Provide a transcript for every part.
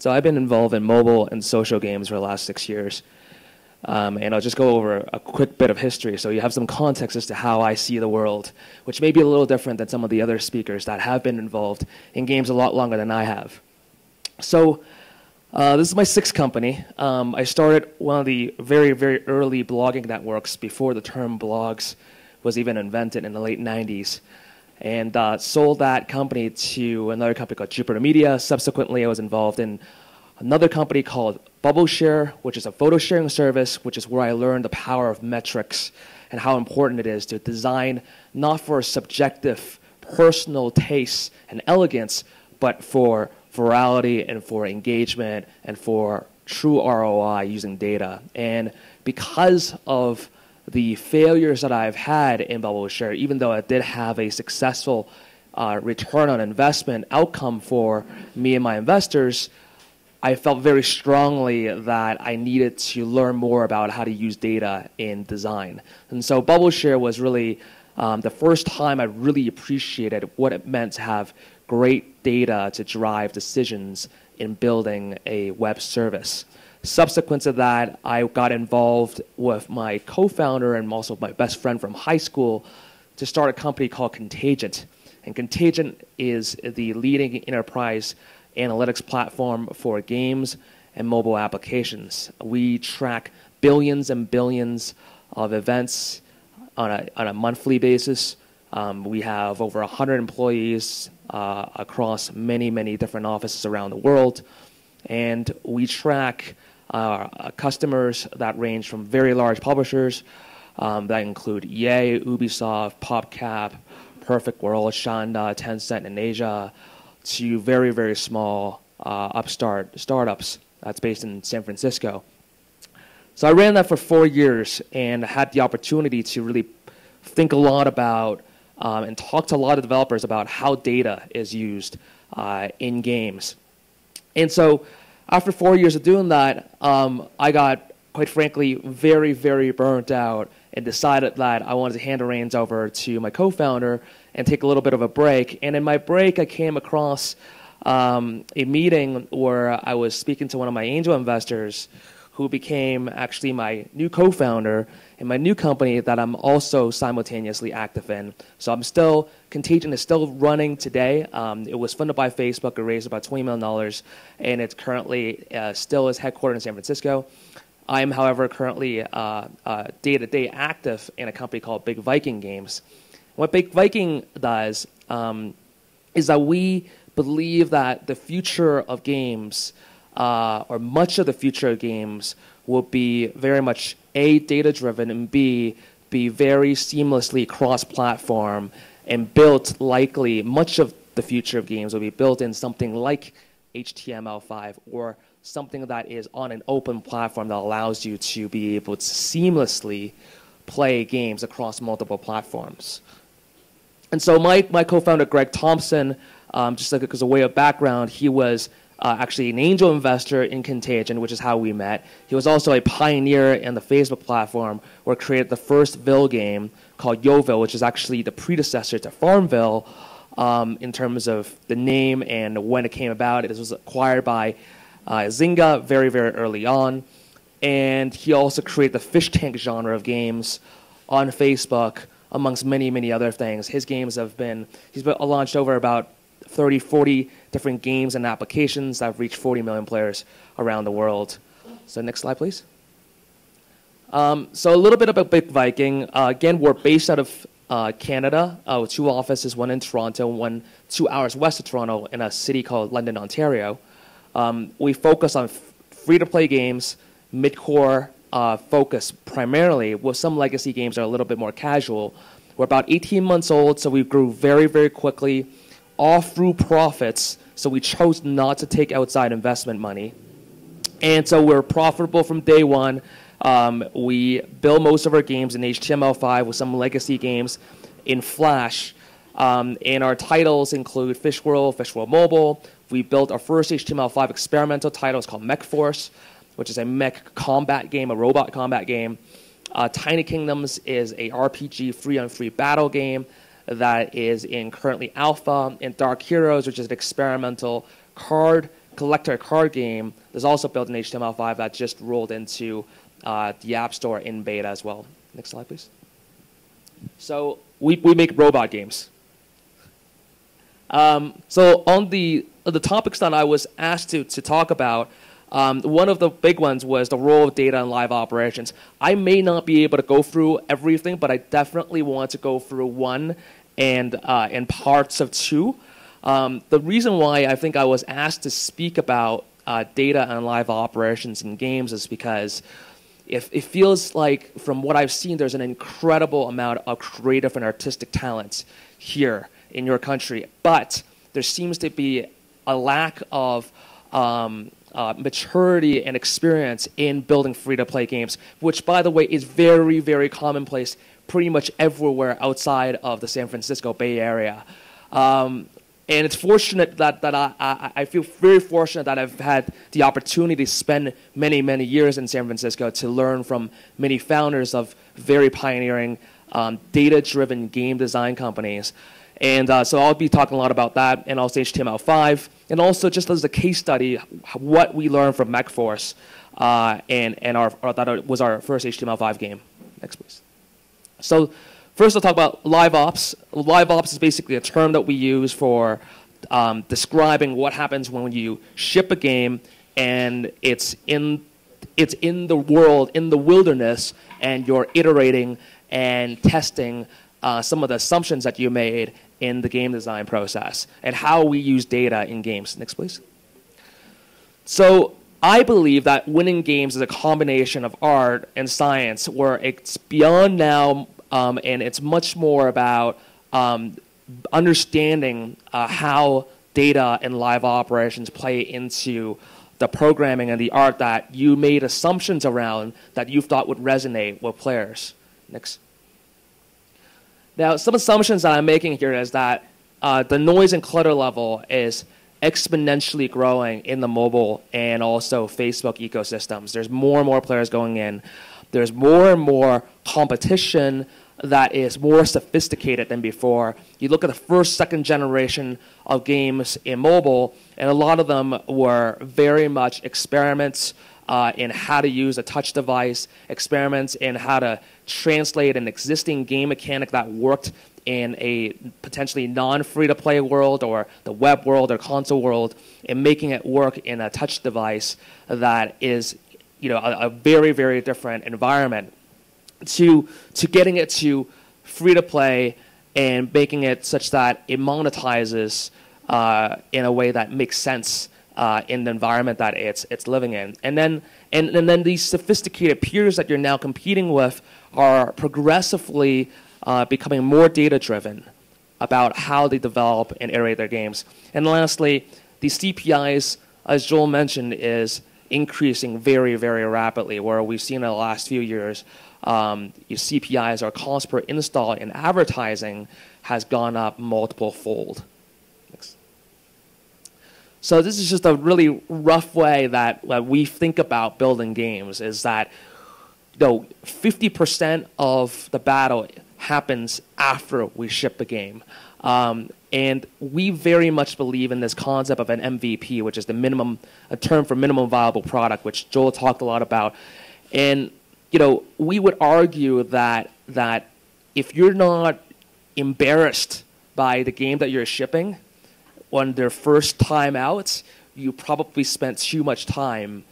So I've been involved in mobile and social games for the last six years. Um, and I'll just go over a quick bit of history so you have some context as to how I see the world, which may be a little different than some of the other speakers that have been involved in games a lot longer than I have. So, uh, this is my sixth company. Um, I started one of the very, very early blogging networks before the term blogs was even invented in the late 90s, and uh, sold that company to another company called Jupiter Media. Subsequently, I was involved in another company called BubbleShare, which is a photo sharing service, which is where I learned the power of metrics and how important it is to design not for subjective personal taste and elegance, but for virality and for engagement and for true ROI using data. And because of the failures that I've had in BubbleShare, even though I did have a successful uh, return on investment outcome for me and my investors, I felt very strongly that I needed to learn more about how to use data in design. And so BubbleShare was really um, the first time I really appreciated what it meant to have great data to drive decisions in building a web service. Subsequent to that, I got involved with my co founder and also my best friend from high school to start a company called Kontagent. And Kontagent is the leading enterprise analytics platform for games and mobile applications. We track billions and billions of events on a, on a monthly basis. Um, we have over 100 employees uh, across many, many different offices around the world. And we track uh, customers that range from very large publishers um, that include EA, Ubisoft, PopCap, Perfect World, Shanda, Tencent in Asia, to very, very small uh, upstart startups that's based in San Francisco. So I ran that for four years and had the opportunity to really think a lot about um, and talk to a lot of developers about how data is used uh, in games. And so after four years of doing that, um, I got, quite frankly, very, very burnt out and decided that I wanted to hand the reins over to my co-founder and take a little bit of a break. And in my break, I came across um, a meeting where I was speaking to one of my angel investors who became actually my new co-founder in my new company that I'm also simultaneously active in. So I'm still, Kontagent is still running today. Um, it was funded by Facebook. It raised about $20 million, and it's currently uh, still is headquartered in San Francisco. I am, however, currently uh, uh, day-to-day active in a company called Big Viking Games. What Big Viking does um, is that we believe that the future of games, uh, or much of the future of games, will be very much A, data driven, and B, be very seamlessly cross platform and built likely, much of the future of games will be built in something like HTML5 or something that is on an open platform that allows you to be able to seamlessly play games across multiple platforms. And so my, my co-founder, Greg Thompson, um, just like as a way of background, he was uh, actually an angel investor in Kontagent, which is how we met. He was also a pioneer in the Facebook platform where created the first Ville game called Yoville, which is actually the predecessor to Farmville um, in terms of the name and when it came about. It was acquired by uh, Zynga very, very early on. And he also created the fish tank genre of games on Facebook amongst many, many other things. His games have been, he's been launched over about 30, 40 different games and applications that have reached 40 million players around the world. So next slide, please. Um, so a little bit about Big Viking. Uh, again, we're based out of uh, Canada, uh, with two offices, one in Toronto, one two hours west of Toronto in a city called London, Ontario. Um, we focus on free-to-play games, mid-core uh, focus primarily, with some legacy games that are a little bit more casual. We're about 18 months old, so we grew very, very quickly, all through profits. So we chose not to take outside investment money. And so we're profitable from day one. Um, we build most of our games in HTML5 with some legacy games in Flash. Um, and our titles include Fish World, Fish World Mobile. We built our first HTML5 experimental title. It's called Mech Force which is a mech combat game, a robot combat game. Uh, Tiny Kingdoms is a RPG free-on-free battle game that is in currently alpha. And Dark Heroes, which is an experimental card collector card game is also built in HTML5 that just rolled into uh, the App Store in beta as well. Next slide, please. So we, we make robot games. Um, so on the, the topics that I was asked to, to talk about, um, one of the big ones was the role of data in live operations. I may not be able to go through everything, but I definitely want to go through one and, uh, and parts of two. Um, the reason why I think I was asked to speak about uh, data and live operations in games is because if it feels like, from what I've seen, there's an incredible amount of creative and artistic talent here in your country, but there seems to be a lack of um, uh, maturity and experience in building free-to-play games, which, by the way, is very, very commonplace pretty much everywhere outside of the San Francisco Bay Area. Um, and it's fortunate that, that I, I, feel very fortunate that I've had the opportunity to spend many, many years in San Francisco to learn from many founders of very pioneering um, data-driven game design companies. And uh, so I'll be talking a lot about that and also HTML5, and also just as a case study, what we learned from MechForce, uh, and, and our, our, that was our first HTML5 game. Next, please. So first I'll talk about live ops. Live ops is basically a term that we use for um, describing what happens when you ship a game and it's in, it's in the world, in the wilderness, and you're iterating and testing uh, some of the assumptions that you made in the game design process and how we use data in games. Next, please. So I believe that winning games is a combination of art and science where it's beyond now um, and it's much more about um, understanding uh, how data and live operations play into the programming and the art that you made assumptions around that you thought would resonate with players. Next. Now, some assumptions that I'm making here is that uh, the noise and clutter level is exponentially growing in the mobile and also Facebook ecosystems. There's more and more players going in. There's more and more competition that is more sophisticated than before. You look at the first, second generation of games in mobile, and a lot of them were very much experiments uh, in how to use a touch device, experiments in how to translate an existing game mechanic that worked in a potentially non-free-to-play world or the web world or console world and making it work in a touch device that is you know, a, a very, very different environment to, to getting it to free-to-play and making it such that it monetizes uh, in a way that makes sense uh, in the environment that it's, it's living in. And then, and, and then these sophisticated peers that you're now competing with are progressively uh, becoming more data driven about how they develop and iterate their games. And lastly, the CPIs, as Joel mentioned, is increasing very, very rapidly, where we've seen in the last few years, um, CPIs, or cost per install in advertising, has gone up multiple fold. So this is just a really rough way that, that we think about building games is that you know, 50% of the battle happens after we ship the game. Um, and we very much believe in this concept of an MVP, which is the minimum, a term for minimum viable product, which Joel talked a lot about. And you know, we would argue that that if you're not embarrassed by the game that you're shipping, on their first time out, you probably spent too much time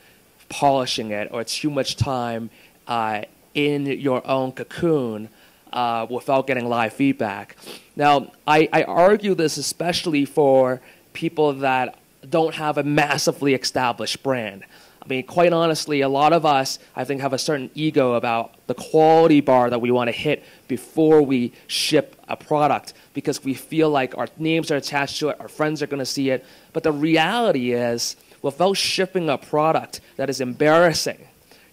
polishing it or too much time uh, in your own cocoon uh, without getting live feedback. Now, I, I argue this especially for people that don't have a massively established brand. I mean, quite honestly, a lot of us, I think, have a certain ego about the quality bar that we want to hit before we ship a product because we feel like our names are attached to it, our friends are going to see it. But the reality is, without shipping a product that is embarrassing,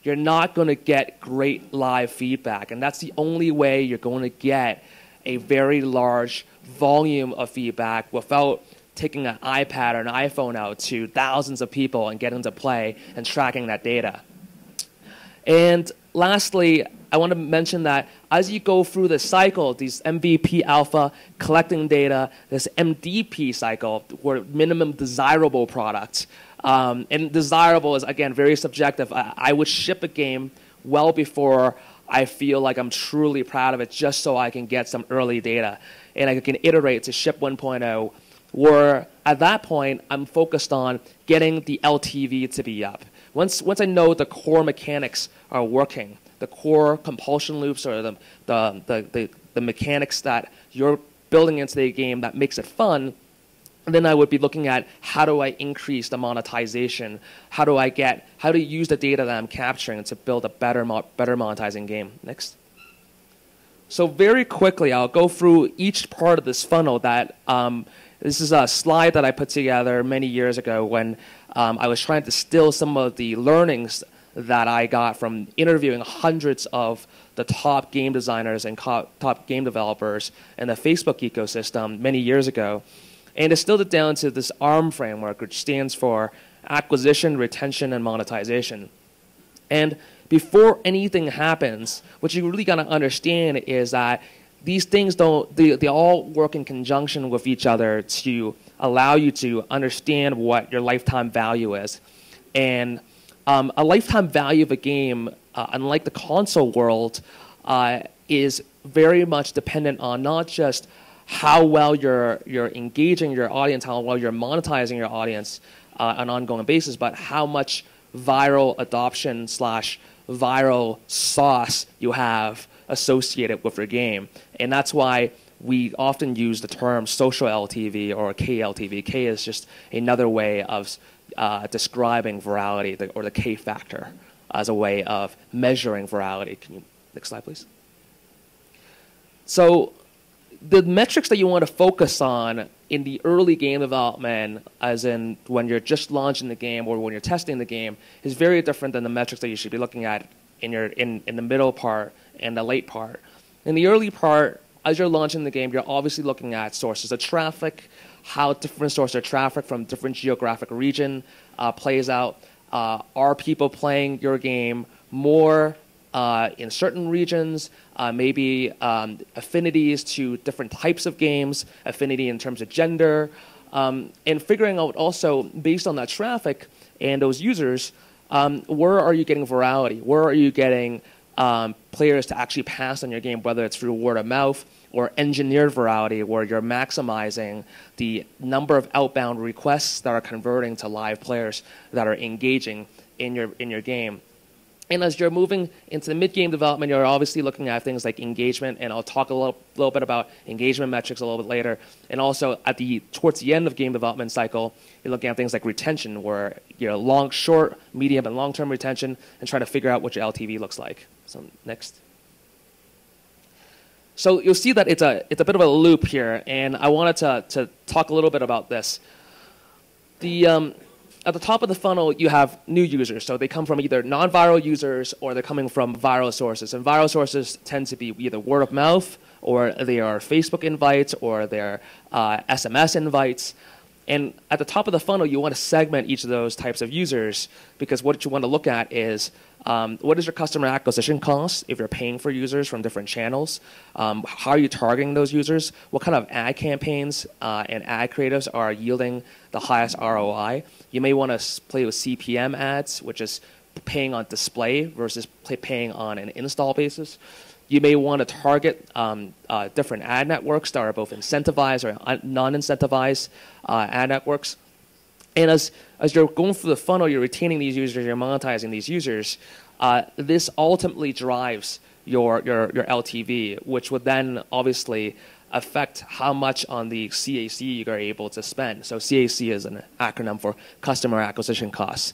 you're not going to get great live feedback. And that's the only way you're going to get a very large volume of feedback without taking an iPad or an iPhone out to thousands of people and getting to play and tracking that data. And lastly, I want to mention that as you go through the cycle, these MVP alpha, collecting data, this MDP cycle, where minimum desirable products, Um, and desirable is, again, very subjective. I, I would ship a game well before I feel like I'm truly proud of it just so I can get some early data and I can iterate to ship 1.0 where at that point I'm focused on getting the LTV to be up. Once, once I know the core mechanics are working, the core compulsion loops or the, the, the, the, the mechanics that you're building into the game that makes it fun, then I would be looking at how do I increase the monetization? How do I get, how do you use the data that I'm capturing to build a better, better monetizing game? Next. So very quickly, I'll go through each part of this funnel that, um, this is a slide that I put together many years ago when um, I was trying to distill some of the learnings that I got from interviewing hundreds of the top game designers and top game developers in the Facebook ecosystem many years ago and distilled it down to this ARM framework, which stands for acquisition, retention, and monetization. And before anything happens, what you really got to understand is that these things don't, they, they all work in conjunction with each other to allow you to understand what your lifetime value is. And um, a lifetime value of a game, uh, unlike the console world, uh, is very much dependent on not just how well you're, you're engaging your audience, how well you're monetizing your audience uh, on an ongoing basis, but how much viral adoption slash viral sauce you have associated with your game. And that's why we often use the term social LTV or KLTV. K is just another way of uh, describing virality the, or the K factor as a way of measuring virality. Can you, next slide please? So the metrics that you want to focus on in the early game development, as in when you're just launching the game or when you're testing the game, is very different than the metrics that you should be looking at in your in, in the middle part and the late part. In the early part, as you're launching the game, you're obviously looking at sources of traffic, how different sources of traffic from different geographic region uh, plays out. Uh, are people playing your game more uh, in certain regions, uh, maybe um, affinities to different types of games, affinity in terms of gender, um, and figuring out also based on that traffic and those users, um, where are you getting virality? Where are you getting um, players to actually pass on your game, whether it's through word of mouth or engineered virality, where you're maximizing the number of outbound requests that are converting to live players that are engaging in your in your game. And as you're moving into the mid-game development, you're obviously looking at things like engagement, and I'll talk a little, little bit about engagement metrics a little bit later. And also at the towards the end of game development cycle, you're looking at things like retention, where you're long, short, medium, and long-term retention, and trying to figure out what your LTV looks like. So next. So you'll see that it's a it's a bit of a loop here, and I wanted to to talk a little bit about this. The um, at the top of the funnel, you have new users. So they come from either non-viral users or they're coming from viral sources. And viral sources tend to be either word of mouth or they are Facebook invites or they're uh, SMS invites. And at the top of the funnel, you want to segment each of those types of users because what you want to look at is um, what is your customer acquisition cost if you're paying for users from different channels? Um, how are you targeting those users? What kind of ad campaigns uh, and ad creatives are yielding the highest ROI? You may want to play with CPM ads, which is paying on display versus paying on an install basis. You may want to target um, uh, different ad networks that are both incentivized or non-incentivized uh, ad networks. And as, as you're going through the funnel, you're retaining these users, you're monetizing these users. Uh, this ultimately drives your, your, your LTV, which would then obviously affect how much on the CAC you're able to spend. So CAC is an acronym for customer acquisition costs.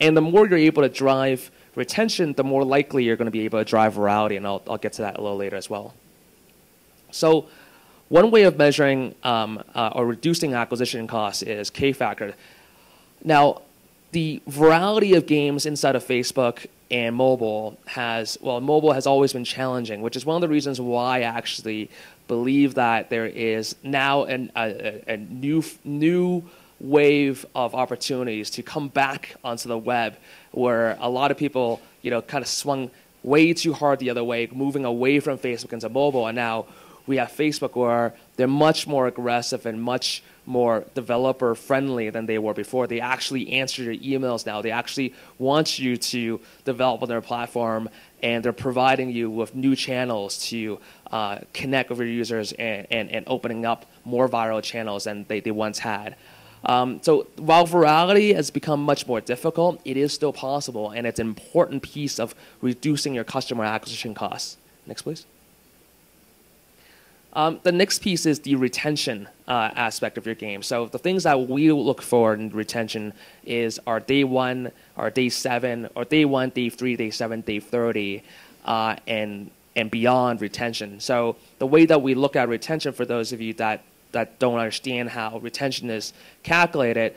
And the more you're able to drive retention, the more likely you're going to be able to drive virality, and I'll, I'll get to that a little later as well. So one way of measuring um, uh, or reducing acquisition costs is K-factor. Now, the virality of games inside of Facebook and mobile has, well, mobile has always been challenging, which is one of the reasons why actually believe that there is now an, a, a new, new wave of opportunities to come back onto the web where a lot of people, you know, kind of swung way too hard the other way, moving away from Facebook into mobile. And now we have Facebook where they're much more aggressive and much more developer friendly than they were before. They actually answer your emails now. They actually want you to develop on their platform, and they're providing you with new channels to uh, connect with your users and, and, and opening up more viral channels than they, they once had. Um, so while virality has become much more difficult, it is still possible, and it's an important piece of reducing your customer acquisition costs. Next, please. Um, the next piece is the retention uh, aspect of your game. So the things that we look for in retention is our day one, our day seven, or day one, day three, day seven, day 30, uh, and, and beyond retention. So the way that we look at retention for those of you that, that don't understand how retention is calculated,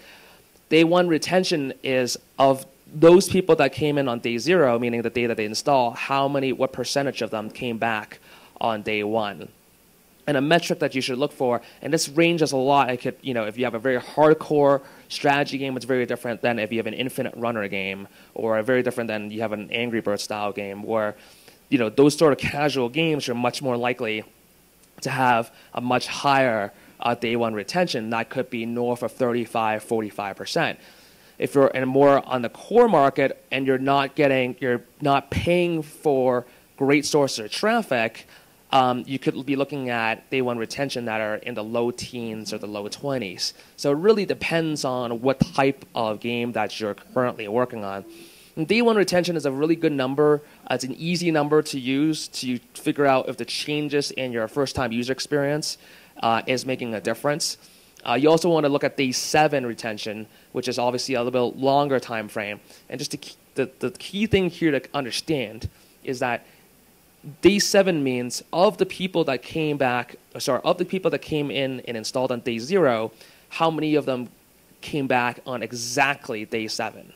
day one retention is of those people that came in on day zero, meaning the day that they install, how many, what percentage of them came back on day one and a metric that you should look for. And this ranges a lot. It could, you know, if you have a very hardcore strategy game, it's very different than if you have an infinite runner game, or very different than you have an Angry Bird style game, where, you know, those sort of casual games are much more likely to have a much higher uh, day one retention. That could be north of 35, 45 percent. If you're in more on the core market and you're not getting, you're not paying for great sources of traffic, um, you could be looking at day one retention that are in the low teens or the low 20s. So it really depends on what type of game that you're currently working on. And day one retention is a really good number. Uh, it's an easy number to use to figure out if the changes in your first time user experience uh, is making a difference. Uh, you also want to look at day seven retention, which is obviously a little bit longer time frame. And just to, the, the key thing here to understand is that day seven means of the people that came back, sorry, of the people that came in and installed on day zero, how many of them came back on exactly day seven?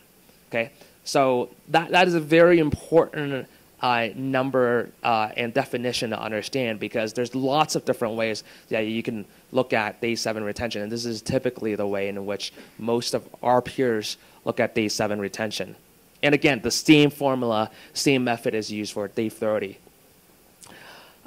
Okay, so that, that is a very important uh, number uh, and definition to understand because there's lots of different ways that you can look at day seven retention, and this is typically the way in which most of our peers look at day seven retention. And again, the same formula, same method is used for day 30.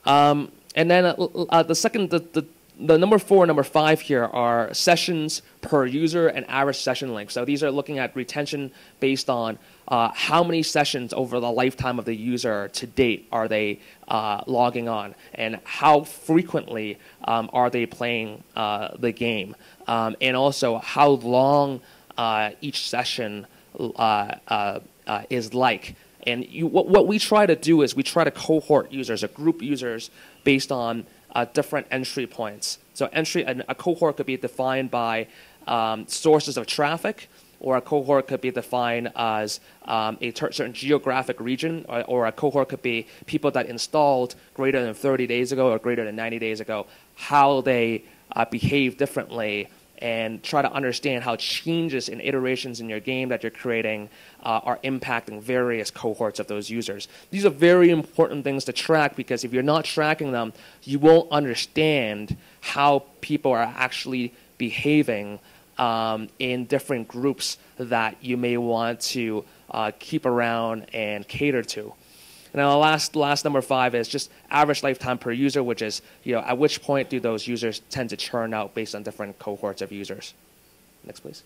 Um, and then uh, uh, the second, the, the, the number four, and number five here are sessions per user and average session length. So these are looking at retention based on uh, how many sessions over the lifetime of the user to date are they uh, logging on, and how frequently um, are they playing uh, the game, um, and also how long uh, each session is like. And you, what, what, we try to do is we try to cohort users or group users based on uh, different entry points. So entry, a, cohort could be defined by um, sources of traffic, or a cohort could be defined as um, a certain geographic region, or, or, a cohort could be people that installed greater than 30 days ago or greater than 90 days ago, how they uh, behave differently and try to understand how changes and iterations in your game that you're creating uh, are impacting various cohorts of those users. These are very important things to track because if you're not tracking them, you won't understand how people are actually behaving um, in different groups that you may want to uh, keep around and cater to. And then the last, last number five is just average lifetime per user, which is, you know, at which point do those users tend to churn out based on different cohorts of users. Next, please.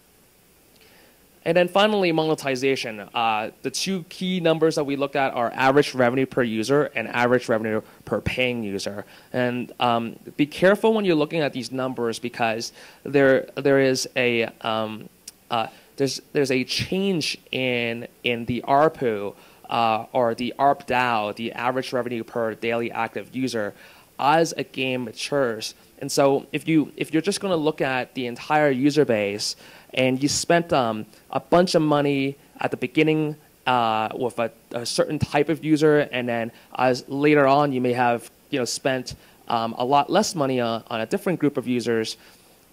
And then finally, monetization. Uh, the two key numbers that we look at are average revenue per user and average revenue per paying user. And um, be careful when you're looking at these numbers because there there is a um, uh, there's there's a change in in the ARPU or the ARPDAU, the average revenue per daily active user, as a game matures. And so if you if you're just going to look at the entire user base and you spent um, a bunch of money at the beginning uh, with a, a, certain type of user, and then as later on you may have you know spent um, a lot less money on, on a different group of users.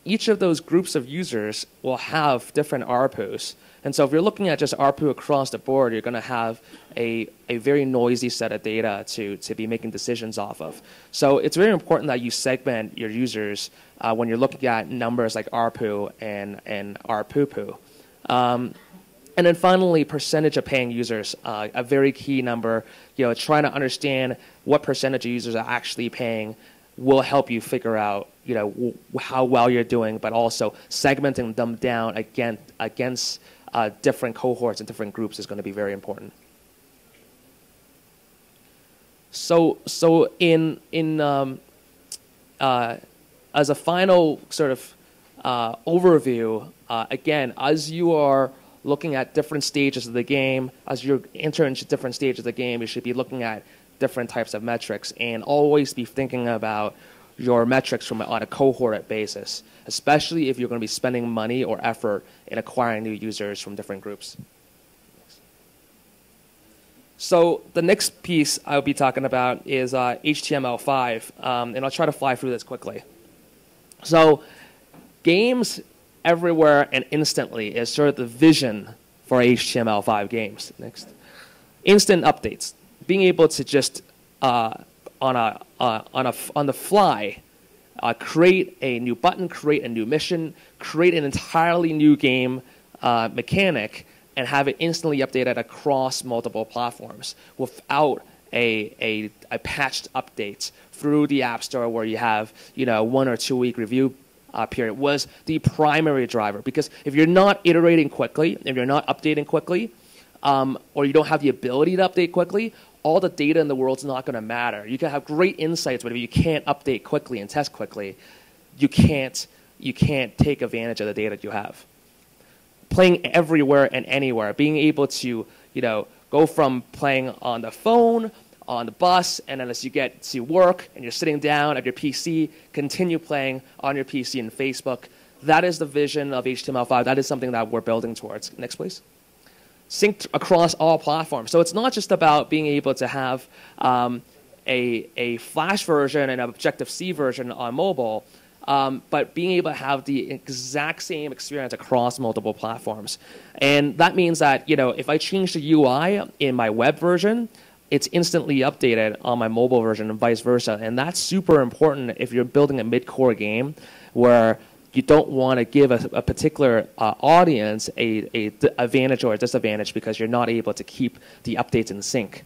Each of those groups of users will have different ARPUs. And so if you're looking at just ARPU across the board, you're going to have a, a very noisy set of data to, to be making decisions off of. So it's very important that you segment your users uh, when you're looking at numbers like ARPU and, and ARPUPU. Um, and then finally, percentage of paying users, uh, a very key number. You know, trying to understand what percentage of users are actually paying will help you figure out you know how well you're doing, but also segmenting them down again against uh, different cohorts and different groups is going to be very important. So so in in um, uh, as a final sort of uh, overview, uh, again, as you are looking at different stages of the game, as you enter into different stages of the game, you should be looking at different types of metrics and always be thinking about your metrics from on a cohort basis, especially if you're going to be spending money or effort in acquiring new users from different groups. So the next piece I'll be talking about is uh, HTML5, um, and I'll try to fly through this quickly. So games everywhere and instantly is sort of the vision for HTML5 games. Next. Instant updates. Being able to just uh, on, a, uh, on, a, on the fly uh, create a new button, create a new mission, create an entirely new game uh, mechanic, and have it instantly updated across multiple platforms without a, a, a patched update through the App Store where you have you know one or two week review uh, period was the primary driver. Because if you're not iterating quickly, if you're not updating quickly, um, or you don't have the ability to update quickly, all the data in the world is not going to matter. You can have great insights, but if you can't update quickly and test quickly, you can't you can't take advantage of the data that you have. Playing everywhere and anywhere, being able to you know go from playing on the phone on the bus, and then as you get to work and you're sitting down at your PC, continue playing on your PC and Facebook. That is the vision of HTML5. That is something that we're building towards. Next, please. Synced across all platforms. So it's not just about being able to have um, a, a Flash version and an Objective-C version on mobile, um, but being able to have the exact same experience across multiple platforms. And that means that, you know, if I change the UI in my web version, it's instantly updated on my mobile version and vice versa. And that's super important if you're building a mid-core game where you don't want to give a, a particular uh, audience a, advantage or a disadvantage because you're not able to keep the updates in sync.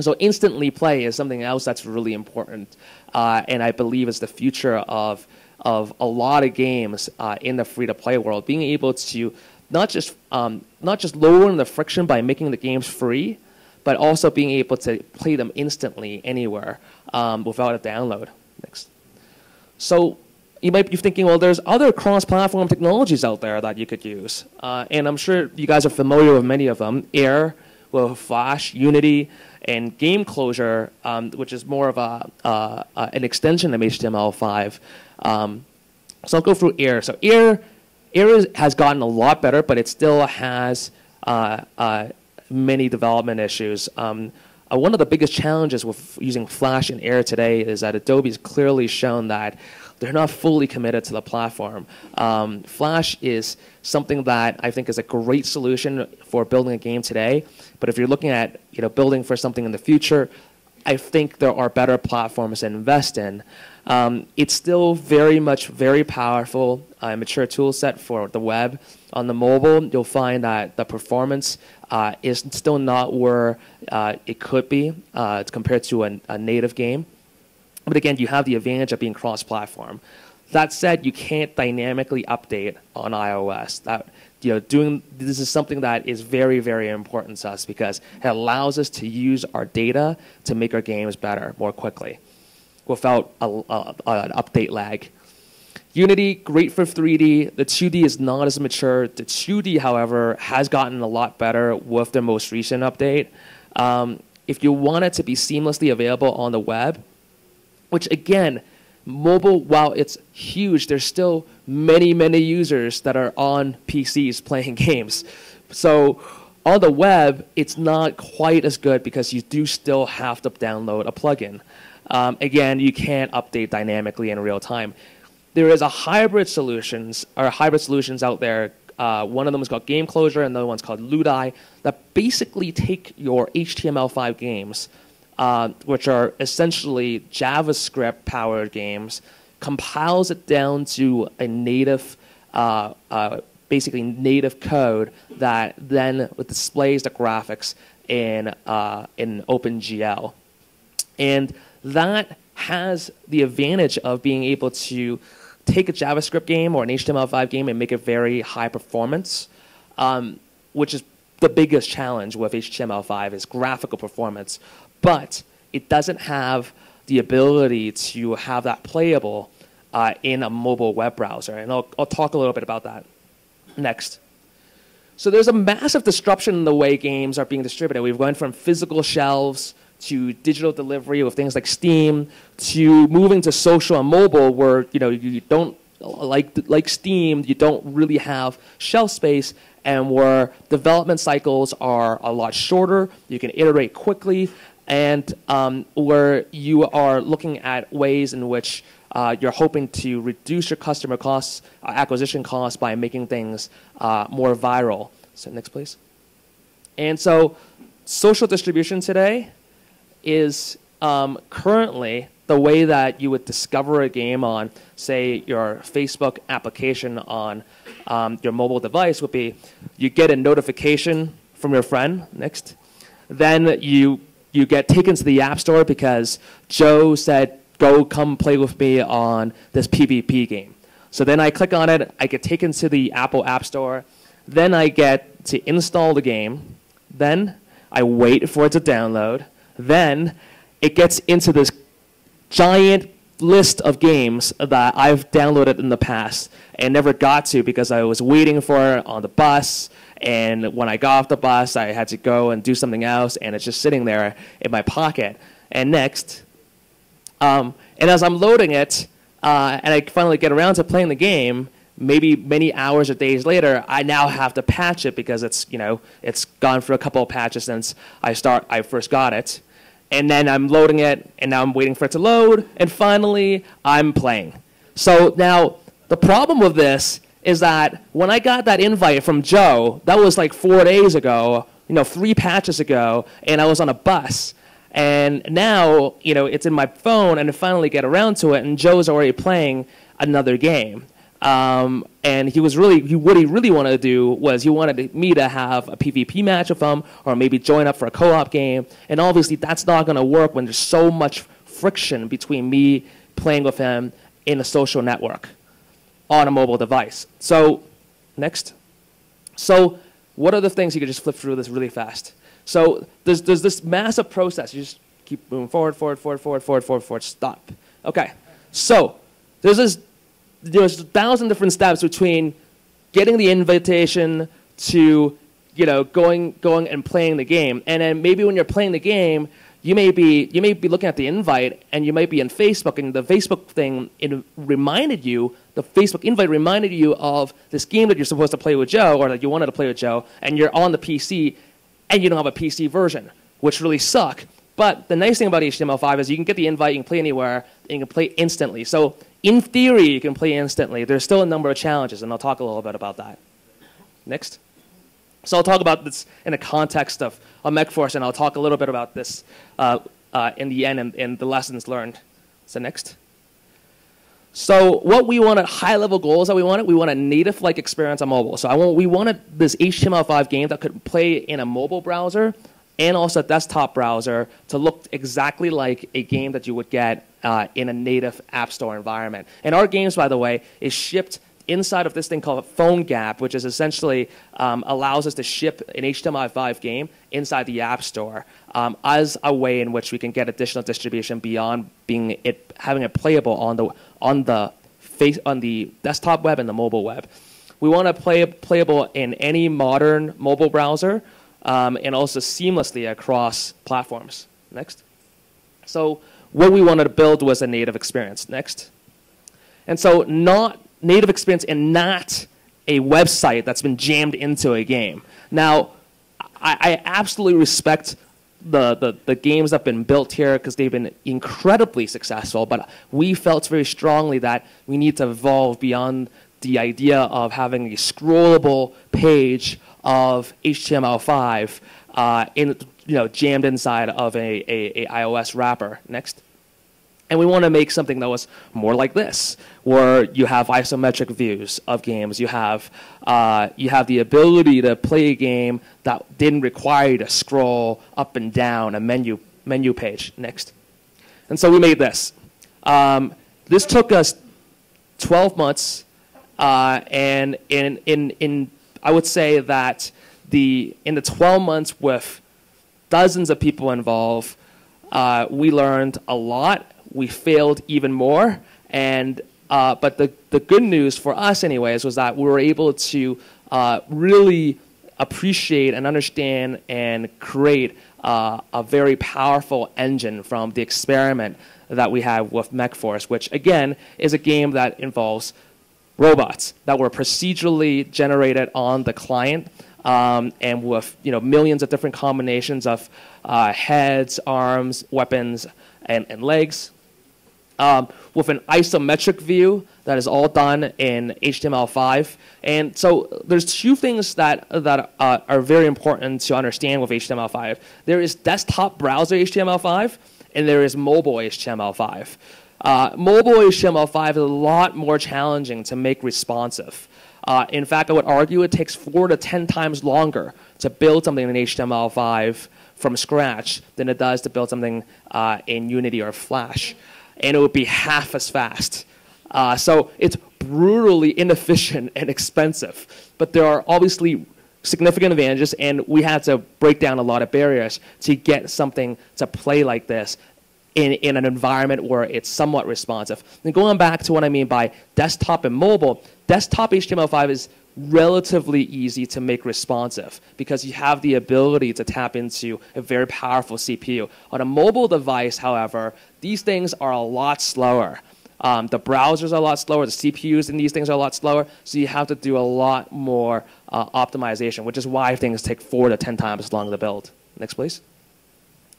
So instantly play is something else that's really important, uh, and I believe is the future of of a lot of games uh, in the free-to-play world. Being able to not just um, not just lowering the friction by making the games free, but also being able to play them instantly anywhere um, without a download. Next. So you might be thinking, well, there's other cross-platform technologies out there that you could use, uh, and I'm sure you guys are familiar with many of them. Air, with Flash, Unity, and Game Closure, um, which is more of a uh, uh, an extension of HTML5. Um, so I'll go through Air. So Air, Air has gotten a lot better, but it still has uh, uh, many development issues. Um, uh, one of the biggest challenges with using Flash and Air today is that Adobe's clearly shown that they're not fully committed to the platform. Um, Flash is something that I think is a great solution for building a game today. But if you're looking at you know building for something in the future, I think there are better platforms to invest in. Um, it's still very much very powerful, uh, mature tool set for the web. On the mobile, you'll find that the performance uh, is still not where uh, it could be uh, compared to a, a, native game. But again, you have the advantage of being cross-platform. That said, you can't dynamically update on iOS. That you know, doing this is something that is very, very important to us because it allows us to use our data to make our games better more quickly, without a, a, an update lag. Unity, great for 3D. The 2D is not as mature. The 2D, however, has gotten a lot better with the most recent update. Um, if you want it to be seamlessly available on the web, which again, mobile, while it's huge, there's still many, many users that are on PCs playing games. So on the web, it's not quite as good because you do still have to download a plugin. Um, again, you can't update dynamically in real time there is a hybrid solutions or hybrid solutions out there. Uh, one of them is called Game Closure, and the other one's called Ludei, that basically take your HTML5 games, uh, which are essentially JavaScript-powered games, compiles it down to a native, uh, uh basically native code that then displays the graphics in uh, in OpenGL, and that has the advantage of being able to take a JavaScript game or an HTML5 game and make it very high performance, um, which is the biggest challenge with HTML5 is graphical performance. But it doesn't have the ability to have that playable uh, in a mobile web browser. And I'll, I'll talk a little bit about that next. So there's a massive disruption in the way games are being distributed. We've gone from physical shelves to digital delivery with things like Steam to moving to social and mobile where you know you don't like like Steam you don't really have shelf space and where development cycles are a lot shorter you can iterate quickly and um, where you are looking at ways in which uh, you're hoping to reduce your customer costs, uh, acquisition costs by making things uh, more viral. So next, please. And so social distribution today is um, currently the way that you would discover a game on, say, your Facebook application on um, your mobile device would be you get a notification from your friend, next. Then you, you get taken to the App Store because Joe said, go come play with me on this PvP game. So then I click on it, I get taken to the Apple App Store, then I get to install the game, then I wait for it to download, then it gets into this giant list of games that I've downloaded in the past and never got to because I was waiting for it on the bus. And when I got off the bus, I had to go and do something else, and it's just sitting there in my pocket. And next, um, and as I'm loading it, uh, and I finally get around to playing the game, maybe many hours or days later, I now have to patch it because it's you know it's gone through a couple of patches since I start I first got it and then I'm loading it, and now I'm waiting for it to load, and finally I'm playing. So now the problem with this is that when I got that invite from Joe, that was like four days ago, you know, three patches ago, and I was on a bus. And now, you know, it's in my phone, and I finally get around to it, and Joe's already playing another game. Um, and he was really, he, what he really wanted to do was he wanted me to have a PvP match with him or maybe join up for a co-op game. And obviously that's not going to work when there's so much friction between me playing with him in a social network on a mobile device. So next. So what are the things you could just flip through this really fast? So there's, there's this massive process. You just keep moving forward, forward, forward, forward, forward, forward, forward, stop. Okay. So there's this there's a thousand different steps between getting the invitation to you know going going and playing the game and then maybe when you're playing the game you may be you may be looking at the invite and you might be in facebook and the facebook thing reminded you the facebook invite reminded you of this game that you're supposed to play with joe or that you wanted to play with joe and you're on the pc and you don't have a pc version which really suck but the nice thing about html5 is you can get the invite you can play anywhere and you can play instantly so in theory, you can play instantly. There's still a number of challenges, and I'll talk a little bit about that. Next. So I'll talk about this in the context of a MechForce, and I'll talk a little bit about this uh, uh, in the end and, and, the lessons learned. So next. So what we wanted, high-level goals that we wanted, we want a native-like experience on mobile. So I want, we wanted this HTML5 game that could play in a mobile browser and also a desktop browser to look exactly like a game that you would get uh, in a native App Store environment. And our games, by the way, is shipped inside of this thing called PhoneGap, which is essentially um, allows us to ship an HTML5 game inside the App Store um, as a way in which we can get additional distribution beyond being it having it playable on the on the face on the desktop web and the mobile web. We want to play playable in any modern mobile browser um, and also seamlessly across platforms. Next. So what we wanted to build was a native experience. Next. And so not native experience and not a website that's been jammed into a game. Now, I, I absolutely respect the, the, the, games that have been built here because they've been incredibly successful, but we felt very strongly that we need to evolve beyond the idea of having a scrollable page of HTML5 uh, in, you know, jammed inside of a, a, a iOS wrapper. Next. And we want to make something that was more like this, where you have isometric views of games. You have, uh, you have the ability to play a game that didn't require you to scroll up and down a menu, menu page. Next. And so we made this. Um, this took us 12 months, uh, and in, in, in, I would say that the, in the 12 months with dozens of people involved, uh, we learned a lot. We failed even more. And, uh, but the, the good news for us, anyways, was that we were able to uh, really appreciate and understand and create uh, a very powerful engine from the experiment that we have with MechForce, which again is a game that involves robots that were procedurally generated on the client um, and with you know millions of different combinations of uh, heads, arms, weapons, and, and legs. Um, with an isometric view that is all done in HTML5. And so there's two things that, that uh, are very important to understand with HTML5. There is desktop browser HTML5, and there is mobile HTML5. Uh, mobile HTML5 is a lot more challenging to make responsive. Uh, in fact, I would argue it takes four to 10 times longer to build something in HTML5 from scratch than it does to build something uh, in Unity or Flash. And it would be half as fast. Uh, so it's brutally inefficient and expensive. But there are obviously significant advantages, and we had to break down a lot of barriers to get something to play like this in, in an environment where it's somewhat responsive. And going back to what I mean by desktop and mobile, desktop HTML5 is relatively easy to make responsive because you have the ability to tap into a very powerful CPU. On a mobile device, however, these things are a lot slower. Um, the browsers are a lot slower, the CPUs in these things are a lot slower, so you have to do a lot more uh, optimization, which is why things take four to 10 times as long to build. Next, please.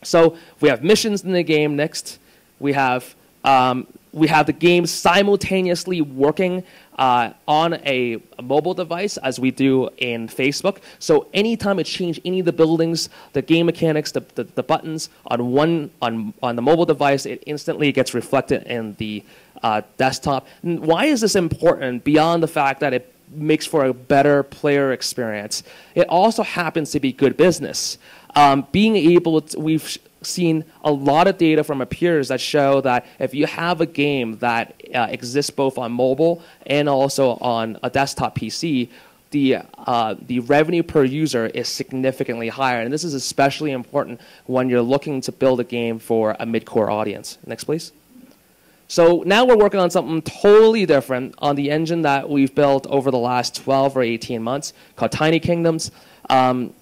So we have missions in the game next. We have, um, we have the game simultaneously working uh, on a, a, mobile device as we do in Facebook. So anytime it change any of the buildings, the game mechanics, the, the, the, buttons on one on, on the mobile device, it instantly gets reflected in the uh, desktop. And why is this important beyond the fact that it makes for a better player experience? It also happens to be good business. Um, being able to, we've seen a lot of data from our peers that show that if you have a game that uh, exists both on mobile and also on a desktop PC, the, uh, the revenue per user is significantly higher. And this is especially important when you're looking to build a game for a mid-core audience. Next, please. So now we're working on something totally different on the engine that we've built over the last 12 or 18 months called Tiny Kingdoms. Um,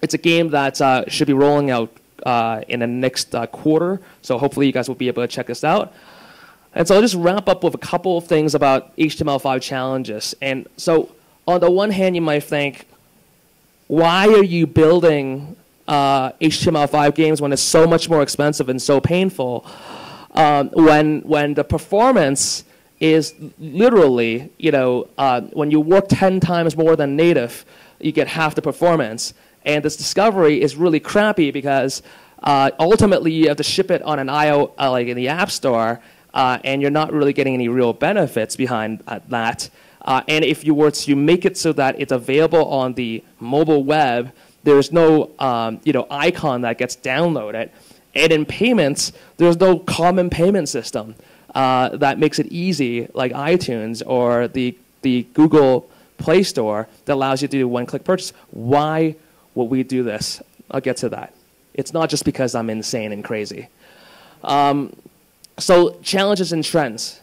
it's a game that uh, should be rolling out uh, in the next uh, quarter, so hopefully you guys will be able to check this out. And so I'll just wrap up with a couple of things about HTML5 challenges. And so on the one hand, you might think, why are you building uh, HTML5 games when it's so much more expensive and so painful? Um, when, when the performance is literally, you know, uh, when you work 10 times more than native, you get half the performance. And this discovery is really crappy because uh, ultimately you have to ship it on an IO, uh, like in the App Store, uh, and you're not really getting any real benefits behind uh, that. Uh, and if you were to make it so that it's available on the mobile web, there's no um, you know icon that gets downloaded. And in payments, there's no common payment system uh, that makes it easy, like iTunes or the the Google Play Store that allows you to do one-click purchase. Why will we do this? I'll get to that. It's not just because I'm insane and crazy. Um, so challenges and trends.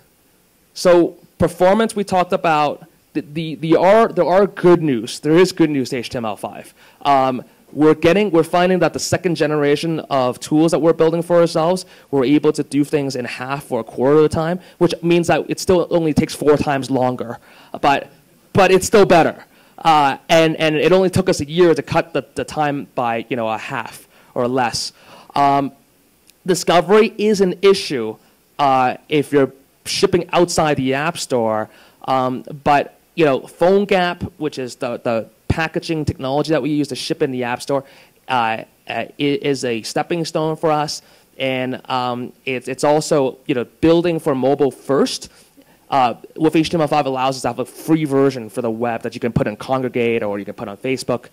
So performance, we talked about. The, the, the are, there are good news. There is good news to HTML5. Um, we're getting, we're finding that the second generation of tools that we're building for ourselves, we're able to do things in half or a quarter of the time, which means that it still only takes four times longer, but, but it's still better. Uh, and, and it only took us a year to cut the, the time by you know, a half or less. Um, discovery is an issue uh, if you're shipping outside the App Store. Um, but you know, PhoneGap, which is the, the packaging technology that we use to ship in the App Store, uh, uh is a stepping stone for us. And um, it's, it's also you know, building for mobile first uh, with HTML5 allows us to have a free version for the web that you can put in Kongregate or you can put on Facebook.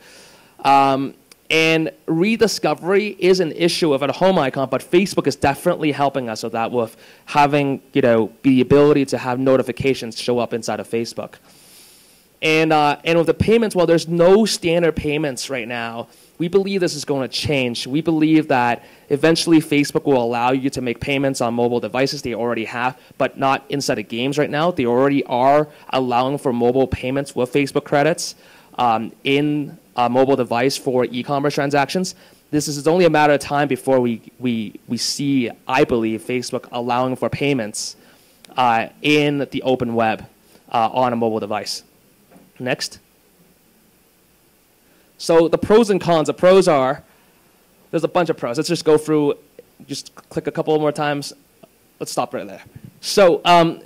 Um, And rediscovery is an issue of a home icon, but Facebook is definitely helping us with that, with having you know the ability to have notifications show up inside of Facebook. And uh, and with the payments, well, there's no standard payments right now. We believe this is going to change. We believe that eventually Facebook will allow you to make payments on mobile devices. They already have, but not inside of games right now. They already are allowing for mobile payments with Facebook credits um, in a mobile device for e-commerce transactions. This is only a matter of time before we, we, we see, I believe, Facebook allowing for payments uh, in the open web uh, on a mobile device. Next. So the pros and cons. The pros are, there's a bunch of pros. Let's just go through, just click a couple more times. Let's stop right there. So um,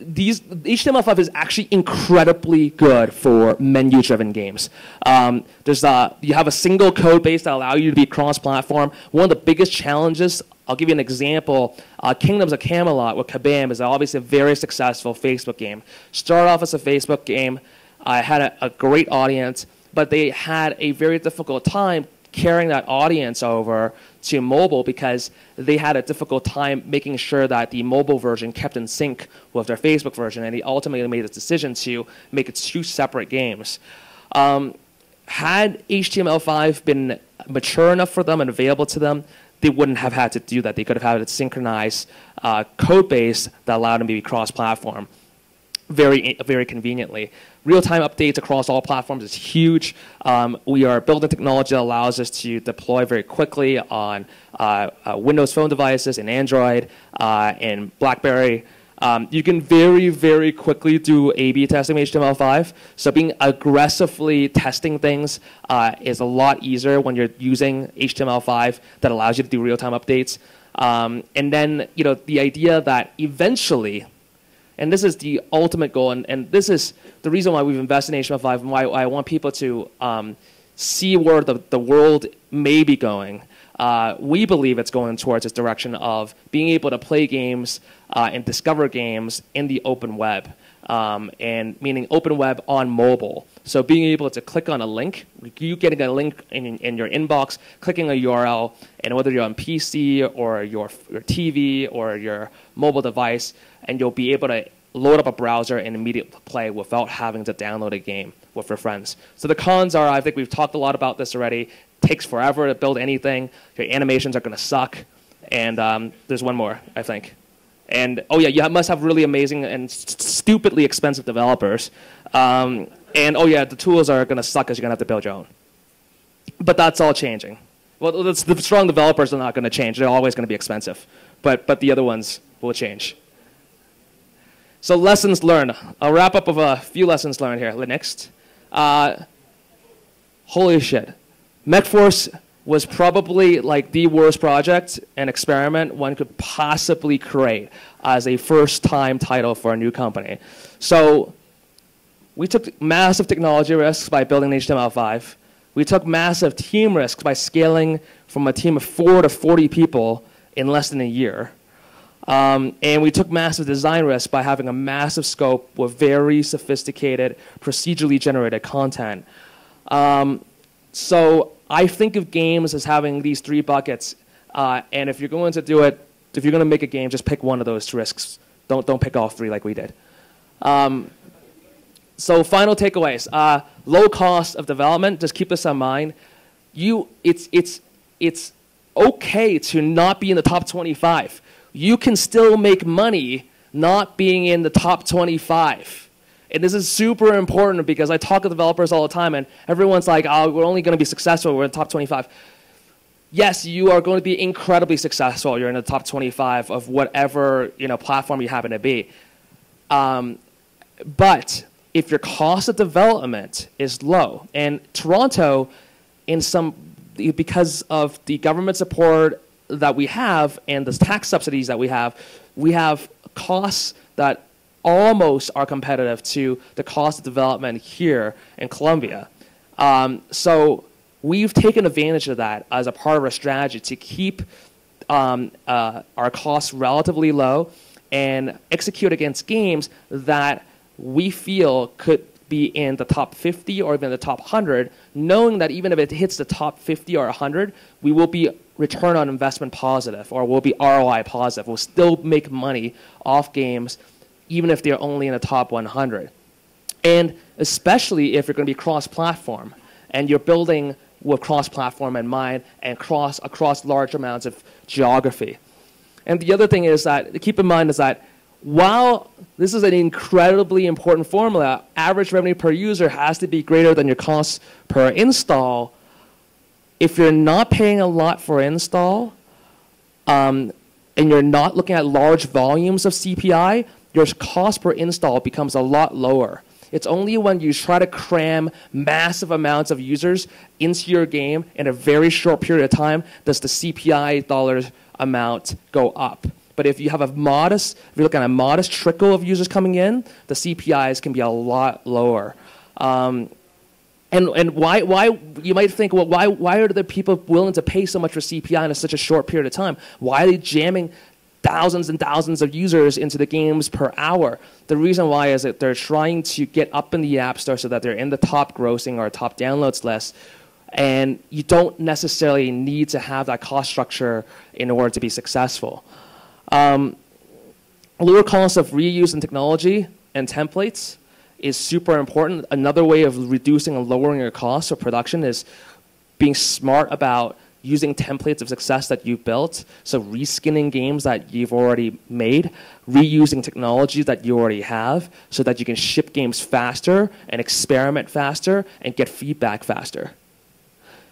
these HTML5 is actually incredibly good for menu-driven games. Um, there's a, you have a single code base that allows you to be cross-platform. One of the biggest challenges, I'll give you an example. Uh, Kingdoms of Camelot with Kabam is obviously a very successful Facebook game. Started off as a Facebook game, uh, had a, a great audience, but they had a very difficult time carrying that audience over to mobile because they had a difficult time making sure that the mobile version kept in sync with their Facebook version, and they ultimately made the decision to make it two separate games. Um, had HTML5 been mature enough for them and available to them, they wouldn't have had to do that. They could have had a synchronized uh, code base that allowed them to be cross-platform very, very conveniently. Real-time updates across all platforms is huge. Um, we are building technology that allows us to deploy very quickly on uh, uh, Windows phone devices and Android uh, and BlackBerry. Um, you can very, very quickly do A/B testing with HTML5. So being aggressively testing things uh, is a lot easier when you're using HTML5 that allows you to do real-time updates. Um, and then, you know, the idea that eventually and this is the ultimate goal, and, and this is the reason why we've invested in HTML5 and why, why I want people to um, see where the, the world may be going. Uh, we believe it's going towards this direction of being able to play games uh, and discover games in the open web, um, and meaning open web on mobile. So being able to click on a link, you getting a link in, in your inbox, clicking a URL, and whether you're on PC or your, your TV or your mobile device, and you'll be able to load up a browser and immediately play without having to download a game with your friends. So the cons are, I think we've talked a lot about this already. Takes forever to build anything. Your animations are going to suck. And um, there's one more, I think. And oh yeah, you must have really amazing and stupidly expensive developers. Um, and oh yeah, the tools are going to suck because you're going to have to build your own. But that's all changing. Well, the strong developers are not going to change. They're always going to be expensive. But, but the other ones will change. So lessons learned. I'll wrap up with a few lessons learned here. Next. Uh, holy shit. MechForce was probably like the worst project and experiment one could possibly create as a first time title for a new company. So we took massive technology risks by building HTML5. We took massive team risks by scaling from a team of four to 40 people in less than a year. Um, and we took massive design risks by having a massive scope with very sophisticated, procedurally generated content. Um, so I think of games as having these three buckets. Uh, and if you're going to do it, if you're going to make a game, just pick one of those risks. Don't, don't pick all three like we did. Um, so final takeaways. Uh, low cost of development, just keep this in mind. You, it's, it's, it's okay to not be in the top 25 you can still make money not being in the top 25. And this is super important because I talk to developers all the time, and everyone's like, oh, we're only going to be successful, we're in the top 25. Yes, you are going to be incredibly successful. You're in the top 25 of whatever you know, platform you happen to be. Um, but if your cost of development is low, and Toronto, in some, because of the government support that we have and the tax subsidies that we have, we have costs that almost are competitive to the cost of development here in Colombia. Um, so we've taken advantage of that as a part of our strategy to keep um, uh, our costs relatively low and execute against games that we feel could be in the top 50 or even the top 100, knowing that even if it hits the top 50 or 100, we will be return on investment positive or we'll be ROI positive. We'll still make money off games even if they're only in the top 100. And especially if you're going to be cross-platform and you're building with cross-platform in mind and cross across large amounts of geography. And the other thing is that keep in mind is that while this is an incredibly important formula, average revenue per user has to be greater than your cost per install. If you're not paying a lot for install, um, and you're not looking at large volumes of CPI, your cost per install becomes a lot lower. It's only when you try to cram massive amounts of users into your game in a very short period of time does the CPI dollars amount go up. But if you have a modest, if you look at a modest trickle of users coming in, the CPIs can be a lot lower. Um, and, and why, why, you might think, well, why, why are the people willing to pay so much for CPI in such a short period of time? Why are they jamming thousands and thousands of users into the games per hour. The reason why is that they're trying to get up in the App Store so that they're in the top grossing or top downloads list. And you don't necessarily need to have that cost structure in order to be successful. Um, lower cost of reuse in technology and templates is super important. Another way of reducing and lowering your costs of production is being smart about using templates of success that you've built, so reskinning games that you've already made, reusing technologies that you already have, so that you can ship games faster and experiment faster and get feedback faster.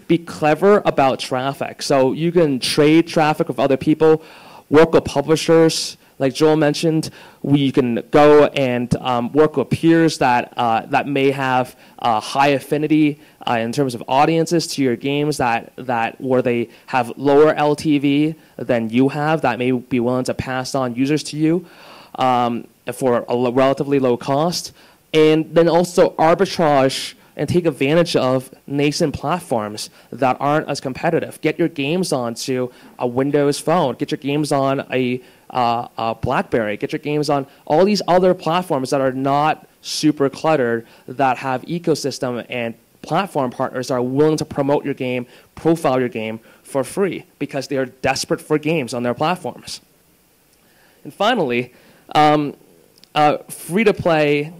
Be clever about traffic. So you can trade traffic with other people, work with publishers, like Joel mentioned, we can go and um, work with peers that, uh, that may have uh, high affinity uh, in terms of audiences to your games that, that where they have lower LTV than you have that may be willing to pass on users to you um, for a relatively low cost. And then also arbitrage and take advantage of nascent platforms that aren't as competitive. Get your games onto a Windows phone. Get your games on a uh, uh, BlackBerry, get your games on all these other platforms that are not super cluttered, that have ecosystem and platform partners that are willing to promote your game, profile your game for free because they are desperate for games on their platforms. And finally, um, uh, free to play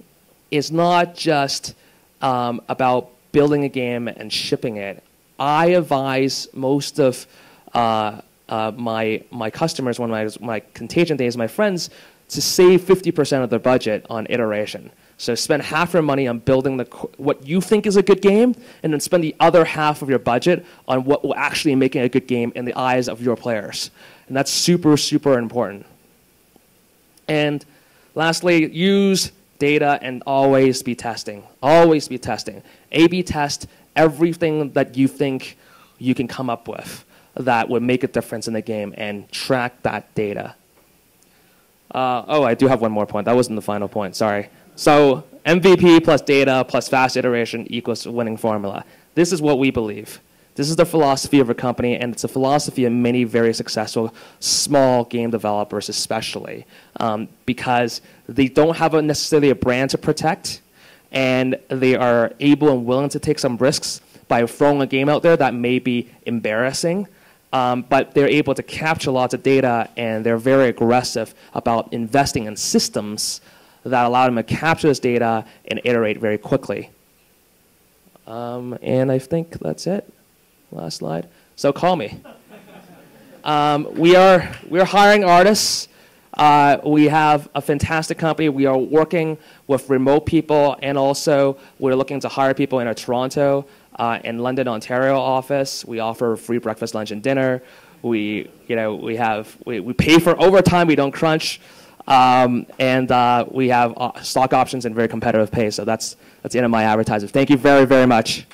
is not just um, about building a game and shipping it. I advise most of uh, uh, my, my customers, when my, my Kontagent days, my friends, to save 50% of their budget on iteration. So spend half your money on building the, what you think is a good game, and then spend the other half of your budget on what will actually make a good game in the eyes of your players. And that's super, super important. And lastly, use data and always be testing. Always be testing. A-B test everything that you think you can come up with that would make a difference in the game and track that data. Uh, oh, I do have one more point. That wasn't the final point. Sorry. So MVP plus data plus fast iteration equals winning formula. This is what we believe. This is the philosophy of a company, and it's a philosophy of many very successful small game developers, especially um, because they don't have a necessarily a brand to protect, and they are able and willing to take some risks by throwing a game out there that may be embarrassing um, but they're able to capture lots of data and they're very aggressive about investing in systems that allow them to capture this data and iterate very quickly. Um, and I think that's it. Last slide. So call me. Um, we are we're hiring artists. Uh, we have a fantastic company. We are working with remote people, and also we're looking to hire people in our Toronto uh, in London, Ontario office. We offer free breakfast, lunch, and dinner. We, you know, we have we, we pay for overtime. We don't crunch, um, and uh, we have uh, stock options and very competitive pay. So that's that's the end of my advertising. Thank you very very much.